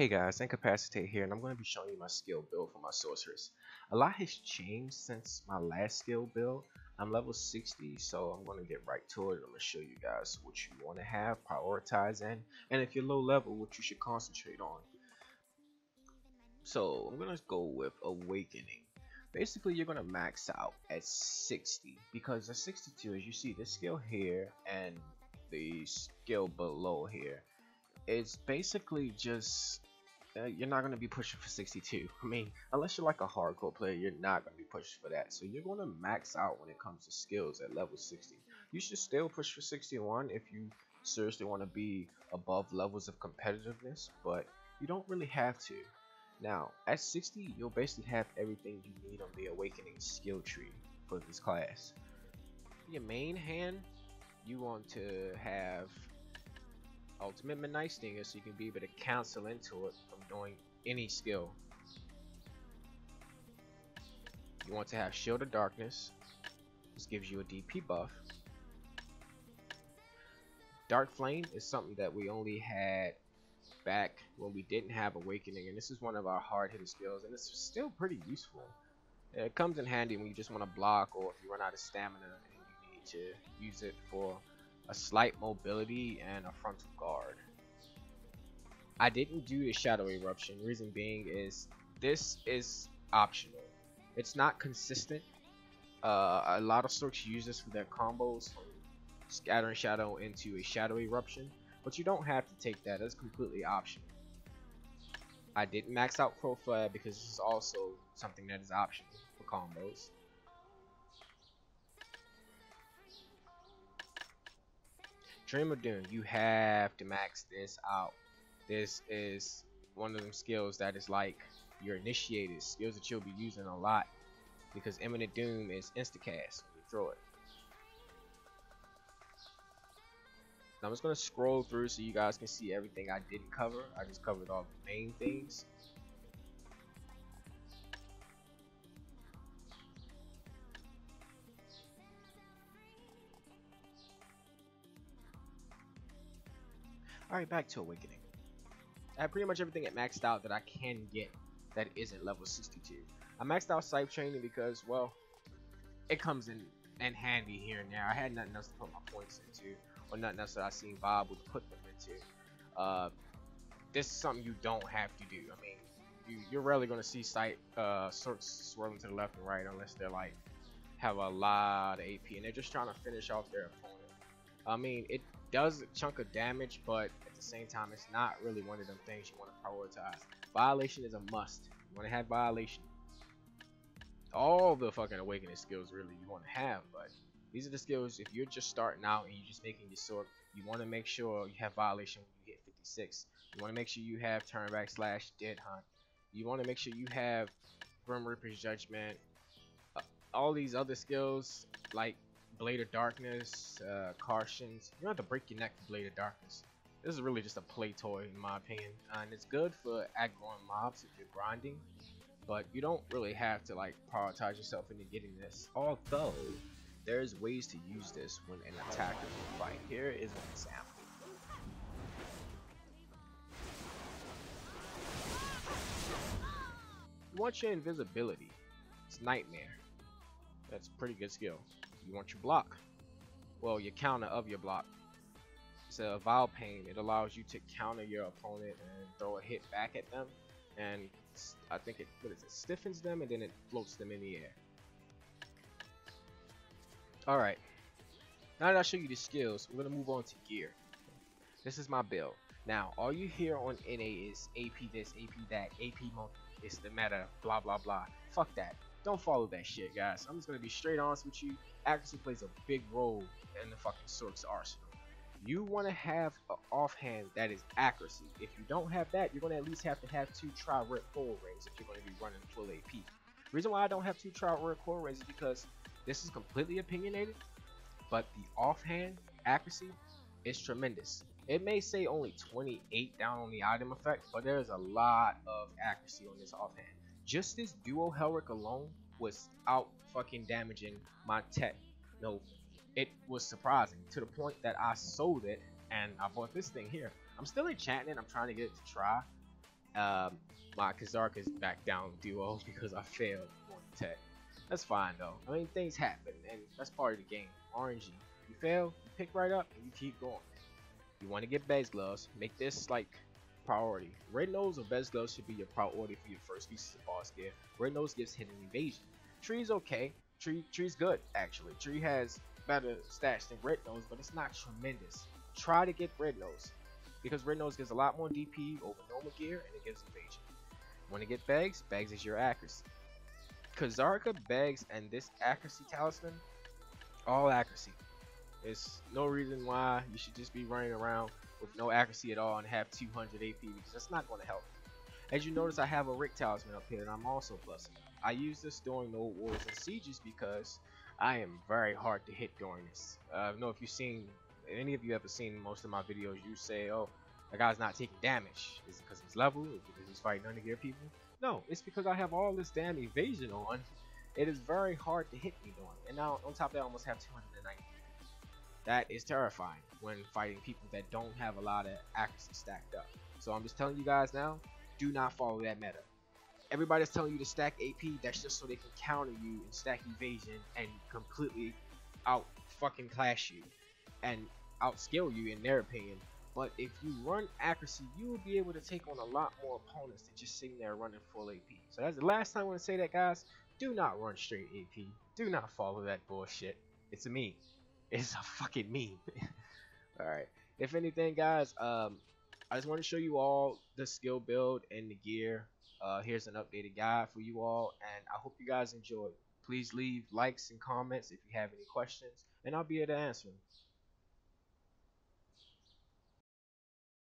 Hey guys, Incapacitate here, and I'm going to be showing you my skill build for my sorceress. A lot has changed since my last skill build. I'm level 60, so I'm going to get right to it. I'm going to show you guys what you want to have, prioritize in, and if you're low level, what you should concentrate on. So I'm going to go with Awakening. Basically, you're going to max out at 60, because at 62, as you see, this skill here and the skill below here it's basically just uh, you're not going to be pushing for 62. I mean, unless you're like a hardcore player, you're not going to be pushing for that. So you're going to max out when it comes to skills at level 60. You should still push for 61 if you seriously want to be above levels of competitiveness, but you don't really have to. Now, at 60, you'll basically have everything you need on the Awakening skill tree for this class. Your main hand, you want to have Ultimate Midnight Stinger so you can be able to cancel into it from doing any skill. You want to have Shield of Darkness. This gives you a DP buff. Dark Flame is something that we only had back when we didn't have Awakening and this is one of our hard hitting skills and it's still pretty useful. It comes in handy when you just want to block or if you run out of stamina and you need to use it for a slight mobility, and a frontal guard. I didn't do the Shadow Eruption, reason being is this is optional. It's not consistent. Uh, a lot of sorcs use this for their combos from Scattering Shadow into a Shadow Eruption, but you don't have to take that, it's completely optional. I didn't max out Profile because this is also something that is optional for combos. Dream of Doom, you have to max this out. This is one of them skills that is like your initiated skills that you'll be using a lot because Imminent Doom is instacast throw it. I'm just gonna scroll through so you guys can see everything I didn't cover. I just covered all the main things. Alright, back to Awakening. I have pretty much everything at maxed out that I can get that isn't level 62. I maxed out Scythe Training because, well, it comes in, in handy here and there. I had nothing else to put my points into, or nothing else that I seen Bob would put them into. Uh, this is something you don't have to do. I mean, you, are rarely going to see Scythe uh, swirling to the left and right unless they're like have a lot of AP and they're just trying to finish off their opponent. I mean, it does a chunk of damage, but at the same time, it's not really one of them things you want to prioritize. Violation is a must. You want to have violation. All the fucking awakening skills really you want to have, but these are the skills if you're just starting out and you're just making your sword, you want to make sure you have violation when you hit 56. You want to make sure you have turn back slash dead hunt. You want to make sure you have Grim Reaper's Judgment. Uh, all these other skills like Blade of Darkness, uh, Cautions. You don't have to break your neck for Blade of Darkness. This is really just a play toy in my opinion. And it's good for aggroing mobs if you're grinding. But you don't really have to like prioritize yourself into getting this. Although, there's ways to use this when an attacker will fight. Here is an example. You want your invisibility. It's Nightmare. That's pretty good skill you want your block. Well, your counter of your block. It's a Vile Plan. It allows you to counter your opponent and throw a hit back at them. And I think it, what is it, stiffens them and then it floats them in the air. Alright. Now that I show you the skills, we're going to move on to gear. This is my build. Now, all you hear on NA is AP this, AP that, AP monkey, it's the meta, blah blah blah. Fuck that. Don't follow that shit, guys. I'm just gonna be straight honest with you. Accuracy plays a big role in the fucking Sorc's arsenal. You want to have an offhand that is accuracy. If you don't have that, you're gonna at least have to have two tri rip core rings if you're gonna be running full AP. reason why I don't have two tri rip core rings is because this is completely opinionated, but the offhand accuracy is tremendous. It may say only 28 down on the item effect, but there's a lot of accuracy on this offhand just this duo Helric alone was out fucking damaging my tech. No, it was surprising to the point that I sold it and I bought this thing here. I'm still enchanting it. I'm trying to get it to try. um, my Kzarka's back down duo because I failed one tech. That's fine though. I mean, things happen, and that's part of the game. RNG. You fail, you pick right up, and you keep going. You want to get Bheg's gloves, make this like priority. Red nose or Bheg's gloves should be your priority for your first piece of boss gear. Red nose gives hidden evasion. Tree's okay. Tree tree's good actually. Tree has better stats than Red nose, but it's not tremendous. Try to get Red nose because Red nose gives a lot more DP over normal gear and it gives evasion. Want to get bags? Bags is your accuracy. Kzarka, bags, and this accuracy talisman, all accuracy. There's no reason why you should just be running around with no accuracy at all and have 200 AP because that's not going to help. As you notice, I have a Rick talisman up here and I'm also plusing. I use this during the wars and sieges because I am very hard to hit during this. Uh, I know if you've seen, any of you ever seen most of my videos, you say, oh, the guy's not taking damage. Is it because he's level? Is it because he's fighting under people? No, it's because I have all this damn evasion on. It is very hard to hit me during. And now, on top of that, I almost have 290. That is terrifying when fighting people that don't have a lot of accuracy stacked up. So I'm just telling you guys now, do not follow that meta. Everybody's telling you to stack AP, that's just so they can counter you and stack evasion and completely out fucking clash you and outskill you in their opinion. But if you run accuracy, you will be able to take on a lot more opponents than just sitting there running full AP. So that's the last time I want to say that, guys. Do not run straight AP. Do not follow that bullshit. It's a meme. It's a fucking meme. Alright. If anything, guys, um, I just want to show you all the skill build and the gear. Uh, here's an updated guide for you all, and I hope you guys enjoyed. Please leave likes and comments if you have any questions, and I'll be here to answer them.